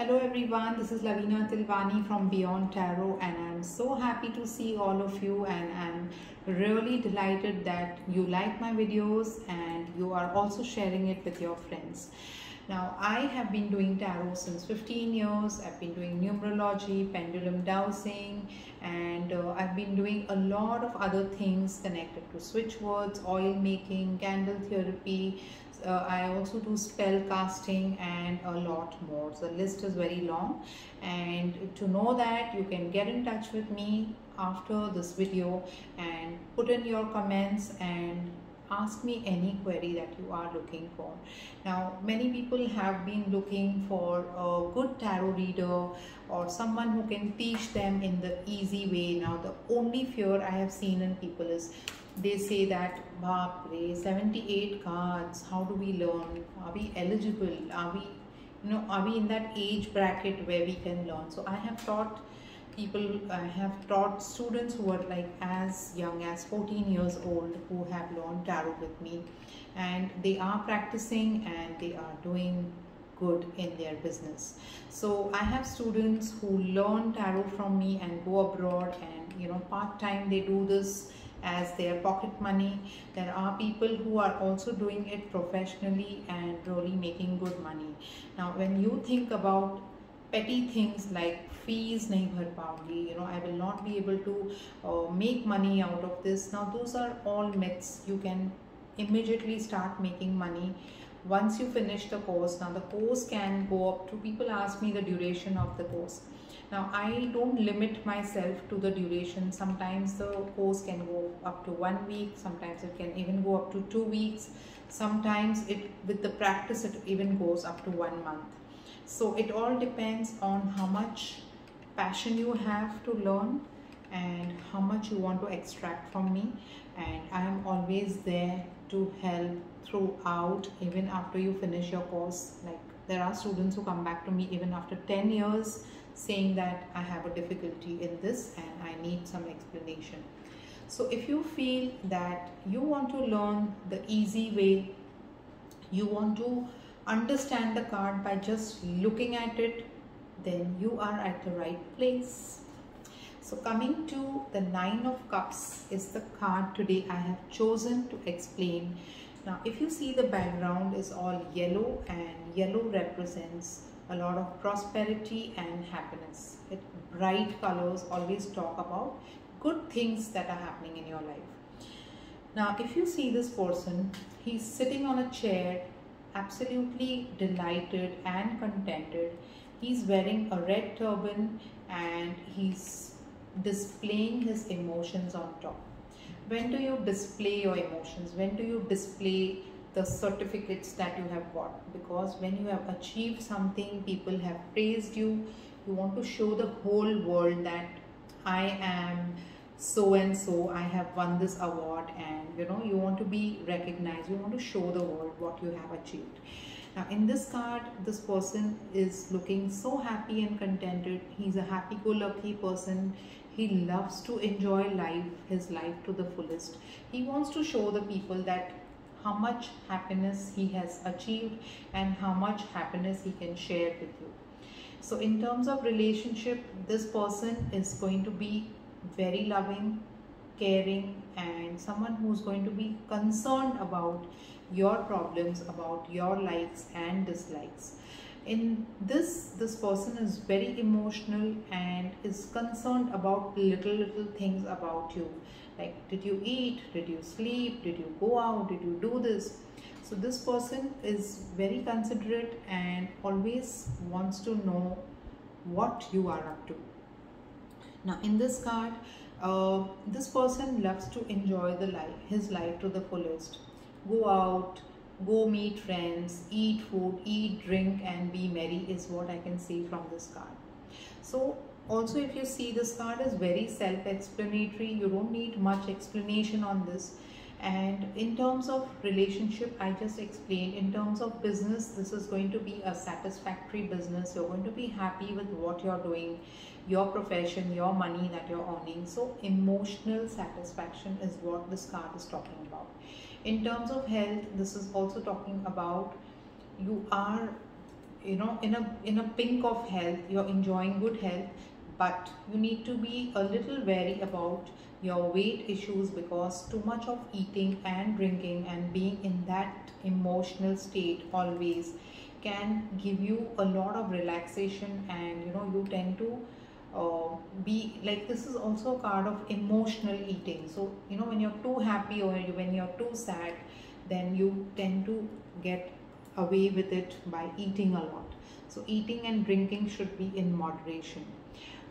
Hello everyone, this is Lavina Tilwani from Beyond Tarot and I'm so happy to see all of you and I'm really delighted that you like my videos and you are also sharing it with your friends. Now I have been doing tarot since 15 years. I've been doing numerology, pendulum dowsing and uh, I've been doing a lot of other things connected to switch words, oil making, candle therapy, uh, I also do spell casting and a lot more. So the list is very long and to know that you can get in touch with me after this video and put in your comments and ask me any query that you are looking for. Now many people have been looking for a good tarot reader or someone who can teach them in the easy way. Now the only fear I have seen in people is they say that Bapre, 78 cards, how do we learn? Are we eligible? Are we, you know, are we in that age bracket where we can learn? So I have taught people, I have taught students who are like as young as 14 years old who have learned tarot with me and they are practicing and they are doing good in their business. So I have students who learn tarot from me and go abroad and you know part-time they do this as their pocket money. There are people who are also doing it professionally and really making good money. Now, when you think about petty things like fees nahi bhar you know i will not be able to uh, make money out of this now those are all myths you can immediately start making money once you finish the course now the course can go up to people ask me the duration of the course now I don't limit myself to the duration. Sometimes the course can go up to one week. Sometimes it can even go up to two weeks. Sometimes it with the practice it even goes up to one month. So it all depends on how much passion you have to learn and how much you want to extract from me and I am always there to help throughout even after you finish your course like there are students who come back to me even after 10 years saying that I have a difficulty in this and I need some explanation. So if you feel that you want to learn the easy way, you want to understand the card by just looking at it, then you are at the right place. So coming to the Nine of Cups is the card today I have chosen to explain. Now if you see the background is all yellow and yellow represents a lot of prosperity and happiness. It, bright colors always talk about good things that are happening in your life. Now, if you see this person, he's sitting on a chair, absolutely delighted and contented. He's wearing a red turban and he's displaying his emotions on top. When do you display your emotions? When do you display the certificates that you have got? Because when you have achieved something people have praised you. You want to show the whole world that i am so and so i have won this award and you know you want to be recognized. You want to show the world what you have achieved. Now in this card this person is looking so happy and contented. He's a happy-go-lucky person he loves to enjoy life his life to the fullest he wants to show the people that how much happiness he has achieved and how much happiness he can share with you. So in terms of relationship, this person is going to be very loving, caring and someone who's going to be concerned about your problems, about your likes and dislikes. In this, this person is very emotional and is concerned about little, little things about you. Like did you eat? Did you sleep? Did you go out? Did you do this? So this person is very considerate and always wants to know what you are up to. Now in this card uh, this person loves to enjoy the life his life to the fullest. Go out go meet friends eat food eat drink and be merry is what i can see from this card. So also if you see this card is very self-explanatory. You don't need much explanation on this. And in terms of relationship i just explained in terms of business this is going to be a satisfactory business. You're going to be happy with what you're doing your profession your money that you're earning. So emotional satisfaction is what this card is talking about in terms of health this is also talking about you are you know in a in a pink of health you're enjoying good health but you need to be a little wary about your weight issues because too much of eating and drinking and being in that emotional state always can give you a lot of relaxation and you know you tend to uh, be like this is also a card of emotional eating. So you know when you're too happy or when you're too sad then you tend to get away with it by eating a lot. So eating and drinking should be in moderation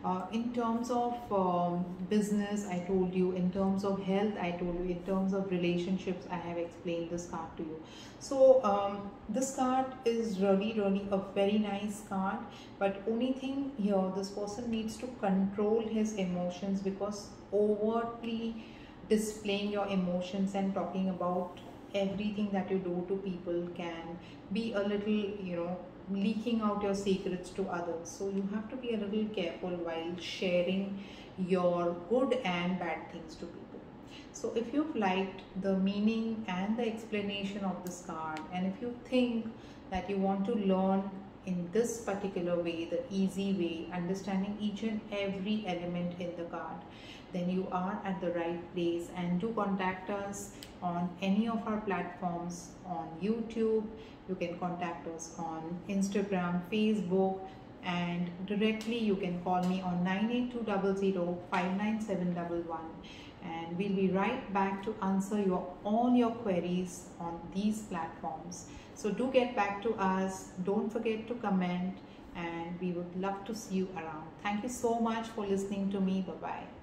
uh, in terms of um, business i told you. In terms of health i told you. In terms of relationships i have explained this card to you. So um, this card is really really a very nice card. But only thing here this person needs to control his emotions because overtly displaying your emotions and talking about everything that you do to people can be a little you know leaking out your secrets to others. So you have to be a little careful while sharing your good and bad things to people. So if you've liked the meaning and the explanation of this card and if you think that you want to learn in this particular way, the easy way, understanding each and every element in the card, then you are at the right place and do contact us on any of our platforms on YouTube. You can contact us on Instagram, Facebook and directly you can call me on 98200 and we'll be right back to answer your all your queries on these platforms. So do get back to us. Don't forget to comment. And we would love to see you around. Thank you so much for listening to me. Bye bye